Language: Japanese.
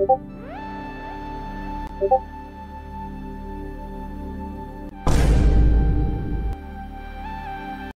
you